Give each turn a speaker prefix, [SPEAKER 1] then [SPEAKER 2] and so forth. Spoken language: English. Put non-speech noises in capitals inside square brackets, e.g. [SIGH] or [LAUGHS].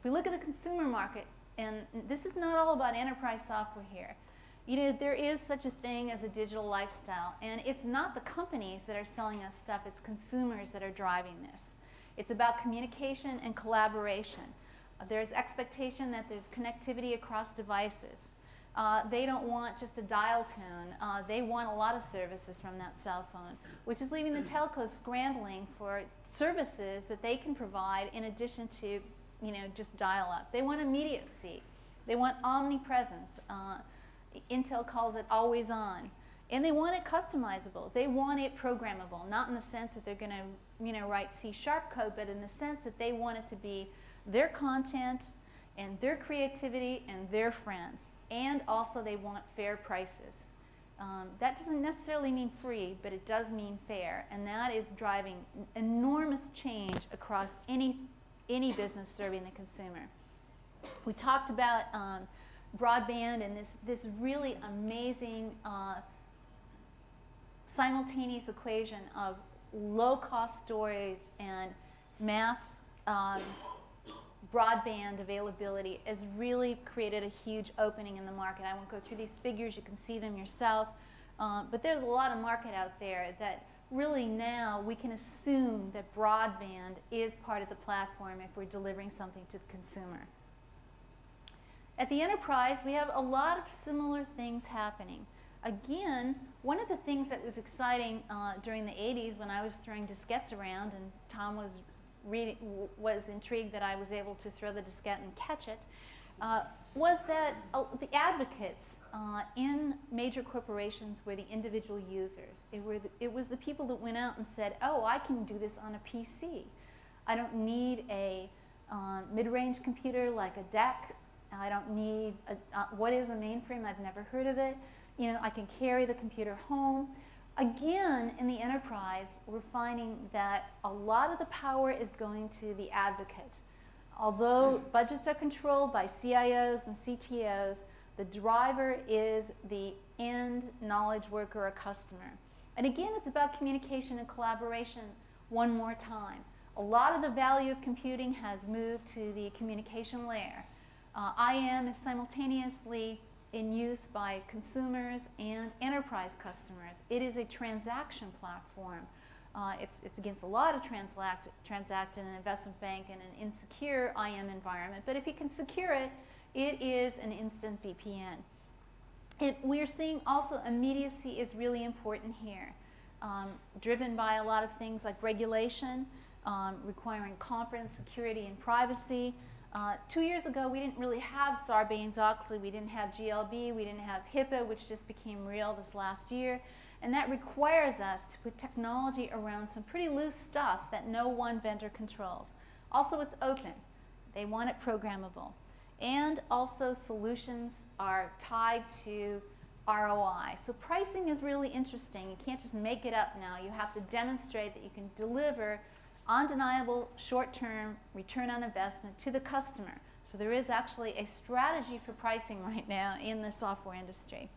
[SPEAKER 1] If we look at the consumer market, and this is not all about enterprise software here, you know, there is such a thing as a digital lifestyle, and it's not the companies that are selling us stuff, it's consumers that are driving this. It's about communication and collaboration. There's expectation that there's connectivity across devices. Uh, they don't want just a dial tone. Uh, they want a lot of services from that cell phone, which is leaving the telcos scrambling for services that they can provide in addition to, you know, just dial up. They want immediacy. They want omnipresence. Uh, Intel calls it always on. And they want it customizable. They want it programmable, not in the sense that they're going to, you know, write C sharp code, but in the sense that they want it to be their content and their creativity and their friends. And also they want fair prices. Um, that doesn't necessarily mean free, but it does mean fair. And that is driving enormous change across any, any business serving the consumer. We talked about um, broadband and this, this really amazing uh, simultaneous equation of low-cost storage and mass um, broadband availability has really created a huge opening in the market. I won't go through these figures, you can see them yourself, um, but there's a lot of market out there that really now we can assume that broadband is part of the platform if we're delivering something to the consumer. At the enterprise, we have a lot of similar things happening. Again, one of the things that was exciting uh, during the 80s when I was throwing diskettes around and Tom was, was intrigued that I was able to throw the diskette and catch it, uh, was that uh, the advocates uh, in major corporations were the individual users. It, were the, it was the people that went out and said, oh, I can do this on a PC. I don't need a uh, mid-range computer like a DEC I don't need, a, uh, what is a mainframe? I've never heard of it. You know, I can carry the computer home. Again, in the enterprise, we're finding that a lot of the power is going to the advocate. Although budgets are controlled by CIOs and CTOs, the driver is the end knowledge worker or customer. And again, it's about communication and collaboration one more time. A lot of the value of computing has moved to the communication layer. Uh, IM is simultaneously in use by consumers and enterprise customers. It is a transaction platform. Uh, it's, it's against a lot of transact, transact in an investment bank in an insecure IM environment, but if you can secure it, it is an instant VPN. It, we are seeing also immediacy is really important here, um, driven by a lot of things like regulation, um, requiring confidence, security, and privacy, uh, two years ago, we didn't really have Sarbanes-Oxley, we didn't have GLB, we didn't have HIPAA, which just became real this last year. And that requires us to put technology around some pretty loose stuff that no one vendor controls. Also, it's open. They want it programmable. And also, solutions are tied to ROI. So pricing is really interesting. You can't just make it up now. You have to demonstrate that you can deliver undeniable short-term return on investment to the customer. So there is actually a strategy for pricing [LAUGHS] right now in the software industry.